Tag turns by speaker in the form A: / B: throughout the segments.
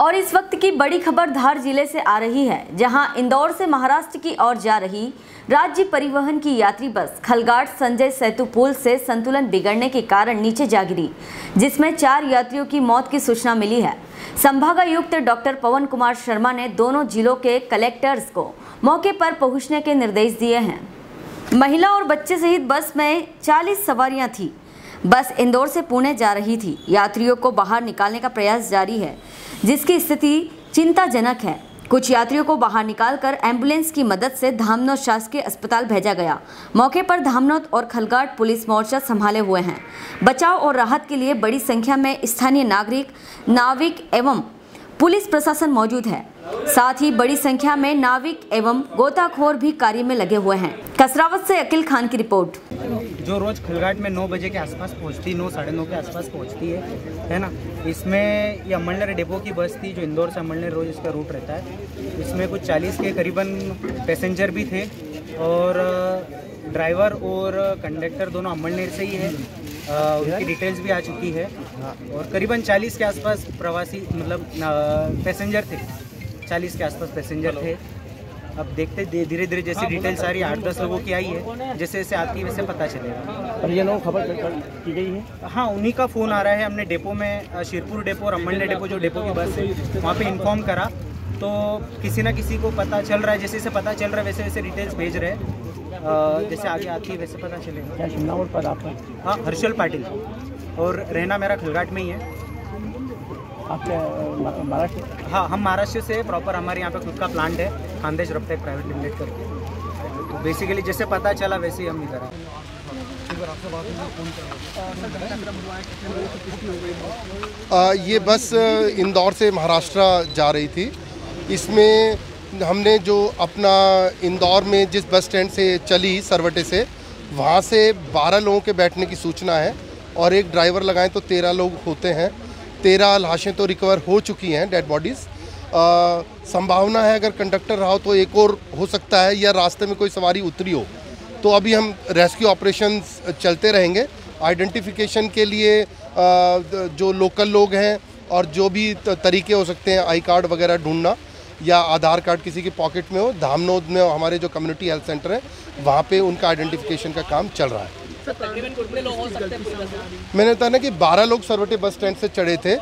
A: और इस वक्त की बड़ी खबर धार ज़िले से आ रही है, जहाँ इंदौर से महाराष्ट्र की ओर जा रही राज्य परिवहन की यात्री बस खलगाट संजय सेतु पुल से संतुलन बिगड़ने के कारण नीचे जा गिरी, जिसमें चार यात्रियों की मौत की सूचना मिली है। संभागायुक्त डॉक्टर पवन कुमार शर्मा ने दोनों जिलों के कलेक्टर्स को मौके पर पहुँचने के निर्देश दिए हैं। महिला और बच्चे सहित बस में 40 सवारियाँ थी बस इंदौर से पुणे जा रही थी। यात्रियों को बाहर निकालने का प्रयास जारी है, जिसकी स्थिति चिंताजनक है। कुछ यात्रियों को बाहर निकालकर एंबुलेंस की मदद से धामनोद शासकीय अस्पताल भेजा गया। मौके पर धामनोद और खलगाट पुलिस मोर्चा संभाले हुए हैं। बचाव और राहत के लिए बड़ी संख्या में स्थानीय नागरिक, नाविक एवं पुलिस प्रशासन मौजूद है। साथ ही बड़ी संख्या में नाविक एवं गोताखोर भी कार्य में लगे हुए हैं। कसरावत से अकिल खान की रिपोर्ट।
B: जो रोज़ खलघाट में नौ बजे के आसपास पहुँचती नौ साढ़े नौ के आसपास पहुँचती है है ना? इसमें ये अमलनगर डिपो की बस थी जो इंदौर से अमलनगर रोज़ इसका रूट रहता है। इसमें कुछ चालीस के करीबन पैसेंजर भी थे और ड्राइवर और कंडक्टर दोनों अमलनेर से ही है। आ, उनकी डिटेल्स भी आ चुकी है। और करीबन 40 के आसपास प्रवासी मतलब पैसेंजर थे। 40 के आसपास पैसेंजर थे। अब देखते धीरे धीरे जैसे डिटेल्स सारी। आठ दस लोगों की आई है जैसे जैसे आती है वैसे पता चलेगा।
C: और ये लोग खबर की गई है?
B: हाँ उन्हीं का फ़ोन आ रहा है। हमने डेपो में शिरपुर डेपो और अम्बंडे डेपो जो डेपो की बस है वहाँ पे इन्फॉर्म करा। तो किसी ना किसी को पता चल रहा है जैसे जैसे पता चल रहा है वैसे वैसे डिटेल्स भेज रहे हैं। जैसे आगे आती है वैसे पता चलेगा।
C: क्या शिमला पर आपका
B: हाँ हर्षल पाटिल। और रहना मेरा खलघाट में ही है।
C: आपके महाराष्ट्र
B: हाँ हम महाराष्ट्र से प्रॉपर हमारे यहाँ पे खुद का प्लांट है। खानदेश रफ्टेक प्राइवेट लिमिटेड करके। तो बेसिकली जैसे पता चला वैसे ही हम इधर आए।
D: ये बस इंदौर से महाराष्ट्र जा रही थी। इसमें हमने जो अपना इंदौर में जिस बस स्टैंड से चली सरवटे से, वहाँ से 12 लोगों के बैठने की सूचना है और एक ड्राइवर लगाएँ तो 13 लोग होते हैं। तेरह लाशें तो रिकवर हो चुकी हैं डेड बॉडीज़ संभावना है अगर कंडक्टर रहा हो तो एक और हो सकता है या रास्ते में कोई सवारी उतरी हो। तो अभी हम रेस्क्यू ऑपरेशन चलते रहेंगे। आइडेंटिफिकेशन के लिए आ, जो लोकल लोग हैं और जो भी तरीके हो सकते हैं आई कार्ड वगैरह ढूंढना या आधार कार्ड किसी की पॉकेट में हो धामनोद में हमारे जो कम्युनिटी हेल्थ सेंटर है वहाँ पे उनका आइडेंटिफिकेशन का काम चल रहा है। मैंने बताया ना कि 12 लोग सरवटे बस स्टैंड से चढ़े थे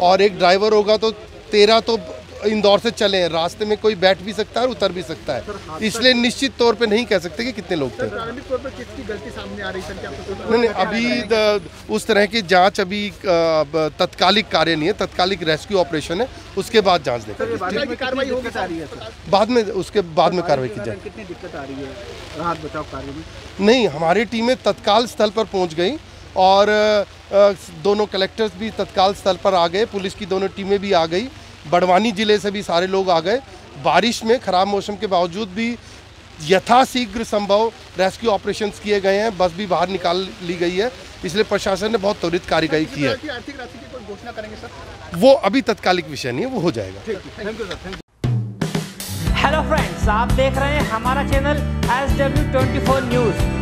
D: और एक ड्राइवर होगा तो तेरह तो इंदौर से चले हैं रास्ते में कोई बैठ भी सकता है और उतर भी सकता है। इसलिए निश्चित तौर पे नहीं कह सकते कि कितने लोग थे। नहीं नहीं अभी उस तरह की जाँच अभी तत्कालिक कार्य नहीं है तत्कालिक रेस्क्यू ऑपरेशन है उसके बाद जाँच देखेंगे बाद में उसके बाद में कार्रवाई की जाए
C: कितनी दिक्कत आ रही है? राहत बचाव कार्य में।
D: नहीं हमारी टीमें तत्काल स्थल पर पहुँच गई और दोनों कलेक्टर्स भी तत्काल स्थल पर आ गए पुलिस की दोनों टीमें भी आ गई। बड़वानी ज़िले से भी सारे लोग आ गए। बारिश में ख़राब मौसम के बावजूद भी यथाशीघ्र संभव रेस्क्यू ऑपरेशंस किए गए हैं। बस भी बाहर निकाल ली गई है। इसलिए प्रशासन ने बहुत त्वरित कार्यवाही की है। वो अभी तत्कालिक विषय नहीं है वो हो जाएगा।
E: हेलो फ्रेंड्स आप देख रहे हैं हमारा channel S W twenty four news